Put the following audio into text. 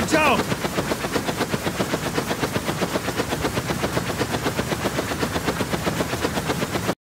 Watch out!